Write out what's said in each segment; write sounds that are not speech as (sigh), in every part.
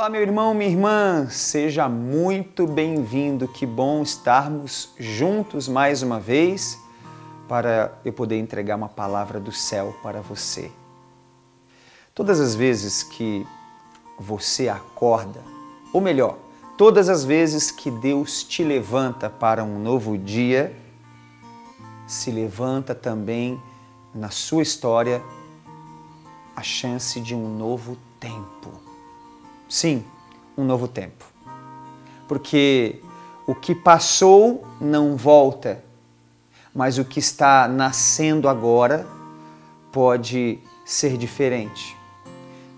Olá, meu irmão, minha irmã, seja muito bem-vindo. Que bom estarmos juntos mais uma vez para eu poder entregar uma palavra do céu para você. Todas as vezes que você acorda, ou melhor, todas as vezes que Deus te levanta para um novo dia, se levanta também na sua história a chance de um novo tempo. Sim, um novo tempo. Porque o que passou não volta, mas o que está nascendo agora pode ser diferente.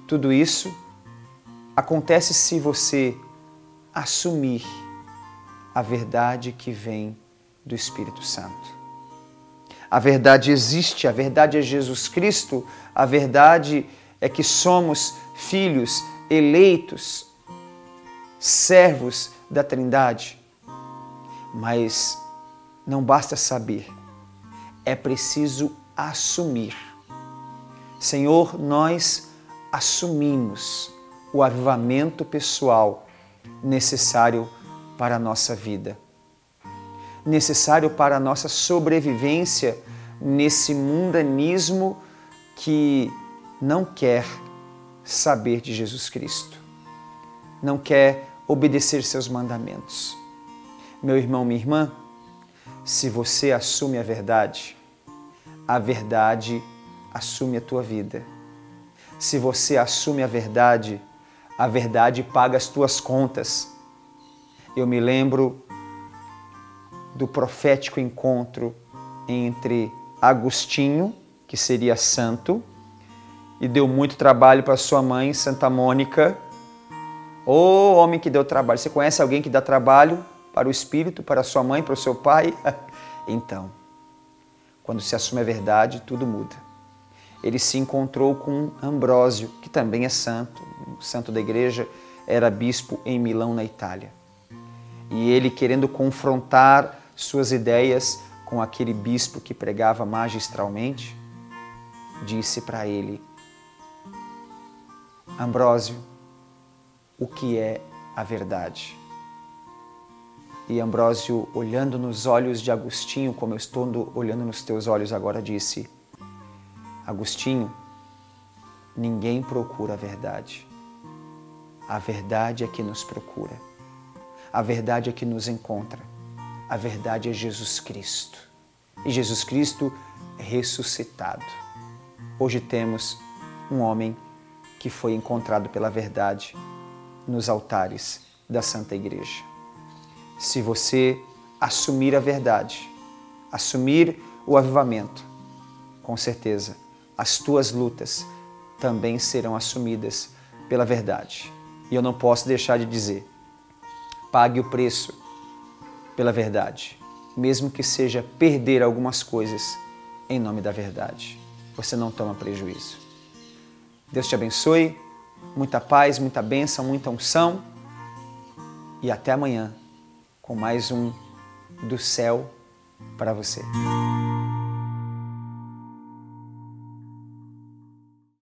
Tudo isso acontece se você assumir a verdade que vem do Espírito Santo. A verdade existe, a verdade é Jesus Cristo, a verdade é que somos filhos eleitos, servos da Trindade. Mas não basta saber, é preciso assumir. Senhor, nós assumimos o avivamento pessoal necessário para a nossa vida, necessário para a nossa sobrevivência nesse mundanismo que não quer saber de Jesus Cristo, não quer obedecer seus mandamentos. Meu irmão, minha irmã, se você assume a verdade, a verdade assume a tua vida. Se você assume a verdade, a verdade paga as tuas contas. Eu me lembro do profético encontro entre Agostinho, que seria santo, e deu muito trabalho para sua mãe, Santa Mônica. Ô oh, homem que deu trabalho. Você conhece alguém que dá trabalho para o espírito, para sua mãe, para o seu pai? (laughs) então, quando se assume a verdade, tudo muda. Ele se encontrou com Ambrósio, que também é santo, santo da igreja, era bispo em Milão, na Itália. E ele, querendo confrontar suas ideias com aquele bispo que pregava magistralmente, disse para ele: Ambrósio, o que é a verdade? E Ambrósio, olhando nos olhos de Agostinho, como eu estou olhando nos teus olhos agora, disse: Agostinho, ninguém procura a verdade. A verdade é que nos procura. A verdade é que nos encontra. A verdade é Jesus Cristo. E Jesus Cristo ressuscitado. Hoje temos um homem que foi encontrado pela verdade nos altares da Santa Igreja. Se você assumir a verdade, assumir o avivamento, com certeza as tuas lutas também serão assumidas pela verdade. E eu não posso deixar de dizer: pague o preço pela verdade, mesmo que seja perder algumas coisas em nome da verdade. Você não toma prejuízo. Deus te abençoe, muita paz, muita bênção, muita unção e até amanhã com mais um do céu para você.